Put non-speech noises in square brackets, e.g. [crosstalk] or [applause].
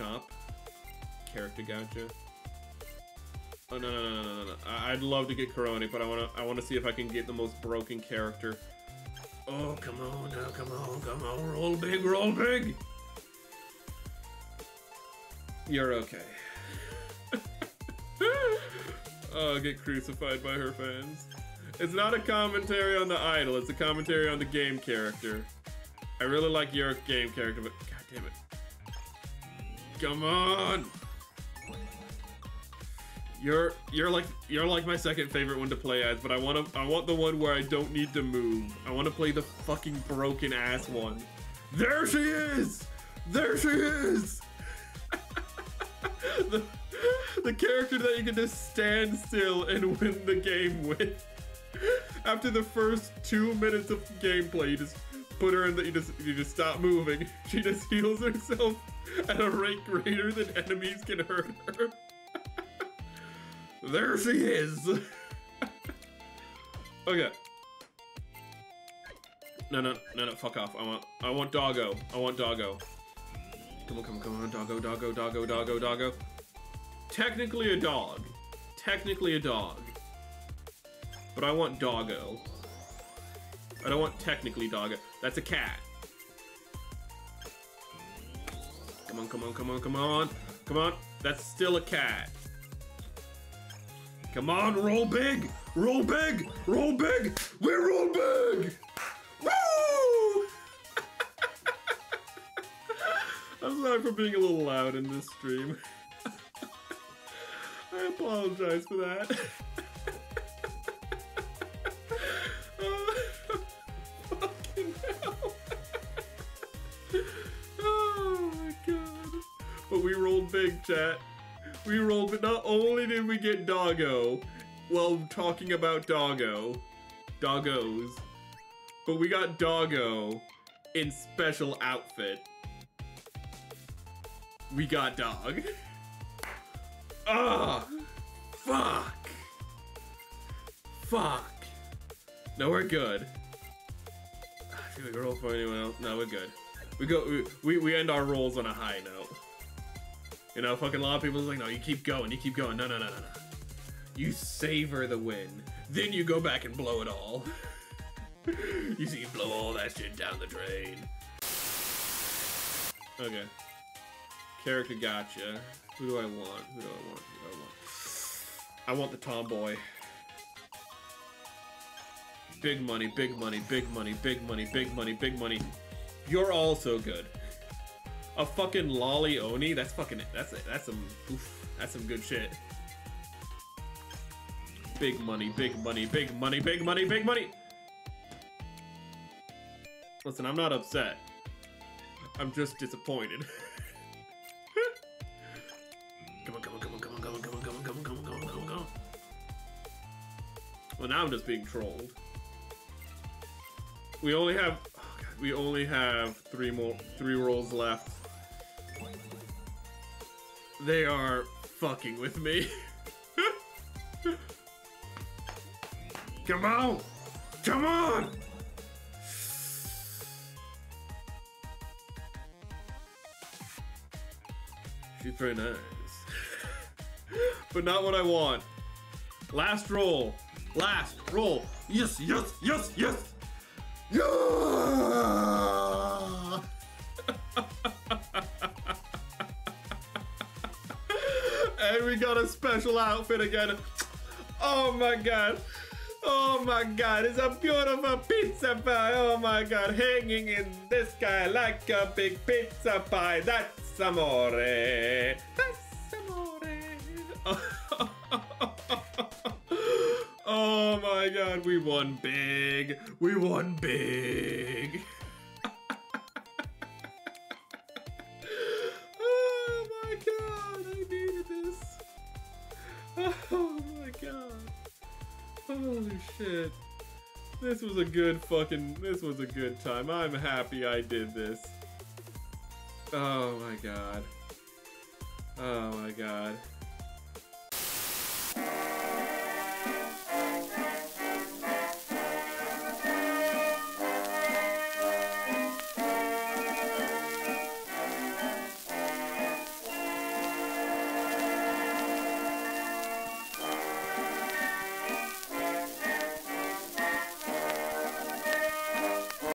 Chomp. Character gacha. Oh no no no no no no! I'd love to get Korone, but I wanna I wanna see if I can get the most broken character. Oh come on now, come on, come on, roll big, roll big. You're okay. [laughs] oh, get crucified by her fans. It's not a commentary on the idol, it's a commentary on the game character. I really like your game character, but god damn it. Come on! You're you're like you're like my second favorite one to play as, but I want to I want the one where I don't need to move. I want to play the fucking broken ass one. There she is. There she is. [laughs] the, the character that you can just stand still and win the game with. After the first two minutes of gameplay, you just put her in the you just you just stop moving. [laughs] She just heals herself at a rate greater than enemies can hurt her. [laughs] there she is. [laughs] okay. No no no no fuck off. I want I want doggo. I want doggo. Come on, come on, come on, doggo, doggo, doggo, doggo, doggo. Technically a dog. Technically a dog. But I want doggo. I don't want technically doggo. That's a cat. Come on, come on, come on, come on. Come on. That's still a cat. Come on, roll big! Roll big! Roll big! We roll big! Woo! [laughs] I'm sorry for being a little loud in this stream. [laughs] I apologize for that. [laughs] big, chat. We rolled, but not only did we get doggo, well, talking about doggo, doggos, but we got doggo in special outfit. We got dog. Ah! Fuck! Fuck! No, we're good. Should we roll for anyone else? No, we're good. We go. We, we end our rolls on a high note. You know, fucking a lot of people's like, no, you keep going, you keep going. No, no, no, no, no. You savor the win, then you go back and blow it all. [laughs] you see, you blow all that shit down the drain. Okay. Character gacha. Who do I want? Who do I want? Who do I want? I want the tomboy. Big money, big money, big money, big money, big money, big money. You're also good. A fucking lolly oni? That's fucking it that's that's some oof, that's some good shit. Big money, big money, big money, big money, big money. Listen, I'm not upset. I'm just disappointed. come on, come on, come on, come on, come on, come on, come on, come on, come on, come on, come on, come on. Well, now I'm just being trolled. We only have, oh God, we only have three more, three rolls left. They are fucking with me. Come on! Come on! She's very nice. but not what I want. Last roll. Last roll. Yes, yes, yes, yes! Yeah! We got a special outfit again. Oh my god. Oh my god, it's a beautiful pizza pie. Oh my god, hanging in the sky like a big pizza pie. That's amore. That's amore. [laughs] Oh my god, we won big. We won big. Holy shit. This was a good fucking, this was a good time. I'm happy I did this. Oh my god. Oh my god.